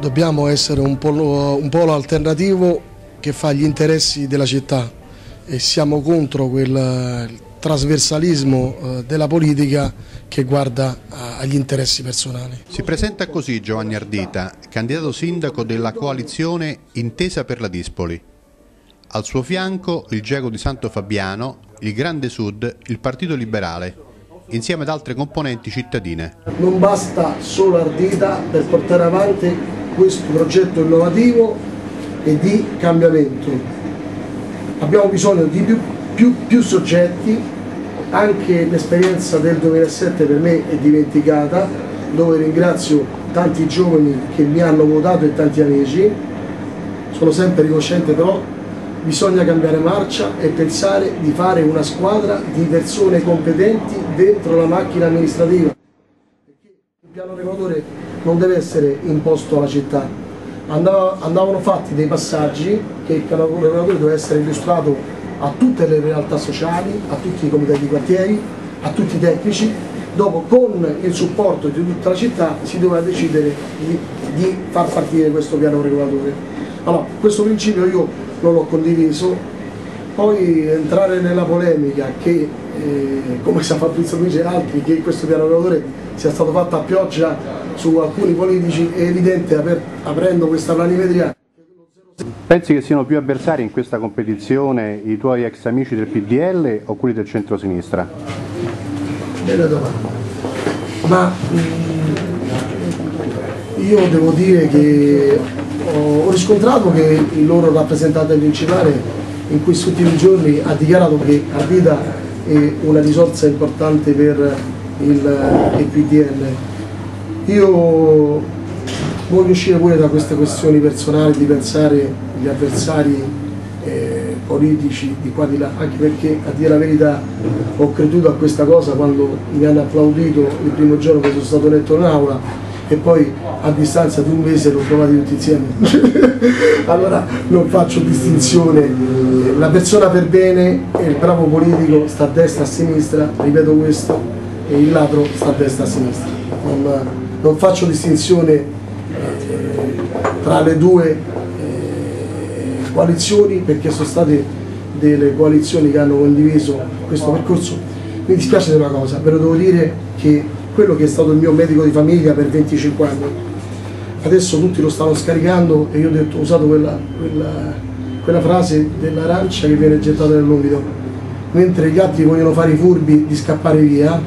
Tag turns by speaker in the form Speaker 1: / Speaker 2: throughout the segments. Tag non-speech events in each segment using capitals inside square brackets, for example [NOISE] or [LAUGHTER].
Speaker 1: Dobbiamo essere un polo, un polo alternativo che fa gli interessi della città e siamo contro quel trasversalismo eh, della politica che guarda agli interessi personali.
Speaker 2: Si presenta così Giovanni Ardita, candidato sindaco della coalizione Intesa per la Dispoli. Al suo fianco il Geco di Santo Fabiano, il Grande Sud, il Partito Liberale, insieme ad altre componenti cittadine.
Speaker 1: Non basta solo Ardita per portare avanti questo progetto innovativo e di cambiamento. Abbiamo bisogno di più, più, più soggetti anche l'esperienza del 2007 per me è dimenticata, dove ringrazio tanti giovani che mi hanno votato e tanti amici, sono sempre riconoscente però bisogna cambiare marcia e pensare di fare una squadra di persone competenti dentro la macchina amministrativa. Il piano regolatore non deve essere imposto alla città, andavano fatti dei passaggi che il regolatore deve essere illustrato a tutte le realtà sociali, a tutti i comitati di quartieri, a tutti i tecnici, dopo con il supporto di tutta la città si doveva decidere di, di far partire questo piano regolatore. Allora, questo principio io non l'ho condiviso, poi entrare nella polemica che, eh, come [LAUGHS] sa Fabrizio Luigi e altri, che questo piano regolatore sia stato fatto a pioggia su alcuni politici è evidente aprendo questa planimetria
Speaker 2: Pensi che siano più avversari in questa competizione i tuoi ex amici del PDL o quelli del centro-sinistra?
Speaker 1: Bella domanda. Ma mm, io devo dire che ho riscontrato che il loro rappresentante principale in questi ultimi giorni ha dichiarato che Ardita è una risorsa importante per il, il PDL. Io voglio uscire pure da queste questioni personali di pensare gli avversari eh, politici di qua di là, anche perché a dire la verità ho creduto a questa cosa quando mi hanno applaudito il primo giorno che sono stato eletto in aula e poi a distanza di un mese l'ho trovati tutti insieme. [LAUGHS] allora non faccio distinzione, la persona per bene e il bravo politico sta a destra e a sinistra, ripeto questo, e il ladro sta a destra e a sinistra. Non, non faccio distinzione tra le due eh, coalizioni perché sono state delle coalizioni che hanno condiviso questo percorso. Mi dispiace di una cosa, lo devo dire che quello che è stato il mio medico di famiglia per 25 anni, adesso tutti lo stanno scaricando e io ho, detto, ho usato quella, quella, quella frase dell'arancia che viene gettata nell'umido, mentre gli altri vogliono fare i furbi di scappare via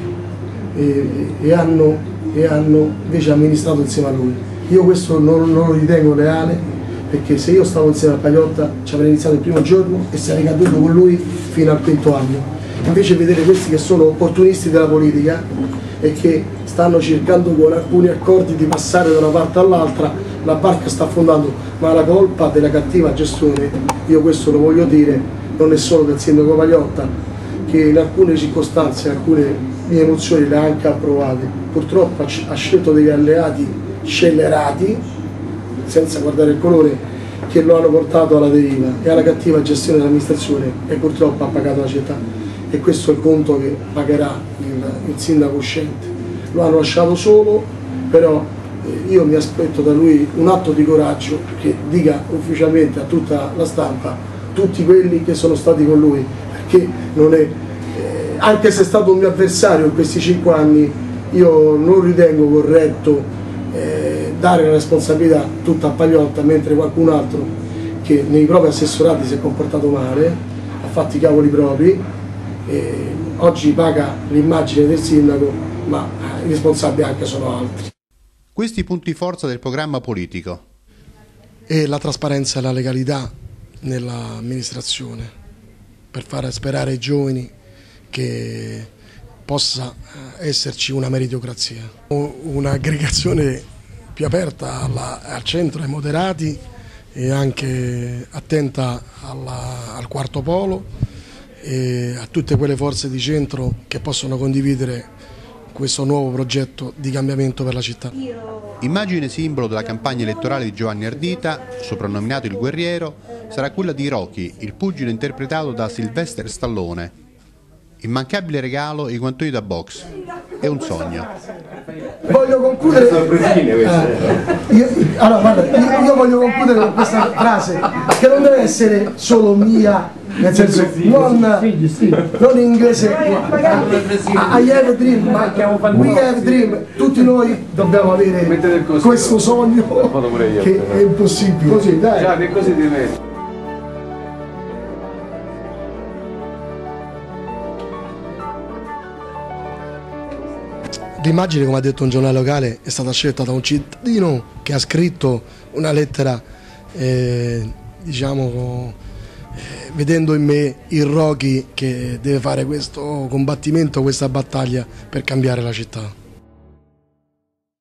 Speaker 1: e, e, hanno, e hanno invece amministrato insieme a lui. Io questo non, non lo ritengo reale perché se io stavo insieme a Pagliotta ci avrei iniziato il primo giorno e sarei caduto con lui fino al quinto anno. Invece vedere questi che sono opportunisti della politica e che stanno cercando con alcuni accordi di passare da una parte all'altra, la barca sta affondando, ma la colpa della cattiva gestione, io questo lo voglio dire, non è solo del sindaco Pagliotta, che in alcune circostanze, alcune mie emozioni le ha anche approvate, purtroppo ha scelto degli alleati scellerati, senza guardare il colore, che lo hanno portato alla deriva e alla cattiva gestione dell'amministrazione e purtroppo ha pagato la città. E questo è il conto che pagherà il, il sindaco uscente. Lo hanno lasciato solo, però eh, io mi aspetto da lui un atto di coraggio che dica ufficialmente a tutta la stampa tutti quelli che sono stati con lui, perché non è, anche se è stato un mio avversario in questi cinque anni, io non ritengo corretto eh, dare la responsabilità tutta a Pagliotta mentre qualcun altro che nei propri assessorati si è comportato male, ha fatto i cavoli propri, eh, oggi paga l'immagine del sindaco, ma i responsabili anche sono altri.
Speaker 2: Questi punti forza del programma politico.
Speaker 1: E la trasparenza e la legalità nell'amministrazione, per far sperare ai giovani che possa eh, esserci una meritocrazia. Un'aggregazione più aperta alla, al centro, ai moderati e anche attenta alla, al quarto polo e a tutte quelle forze di centro che possono condividere questo nuovo progetto di cambiamento per la città.
Speaker 2: Immagine simbolo della campagna elettorale di Giovanni Ardita, soprannominato il guerriero, sarà quella di Rocky, il pugile interpretato da Sylvester Stallone, Immancabile regalo i guantoni da box. È un sogno.
Speaker 1: voglio concludere. Eh, io, allora, guarda, io, io voglio concludere con questa frase che non deve essere solo mia nel senso non, non in inglese I have a dream ma we have a dream. tutti noi dobbiamo avere questo sogno che è impossibile.
Speaker 3: Così dai
Speaker 1: L'immagine, come ha detto un giornale locale, è stata scelta da un cittadino che ha scritto una lettera, eh, diciamo, eh, vedendo in me il Rocky che deve fare questo combattimento, questa battaglia per cambiare la città.